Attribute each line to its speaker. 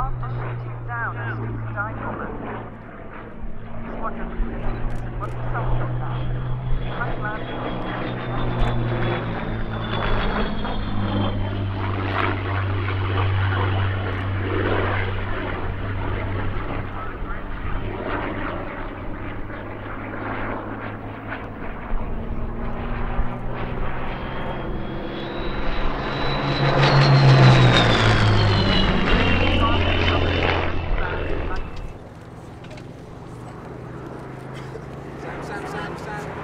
Speaker 1: After shooting down the Sky Squadron, what's the subject now? 山。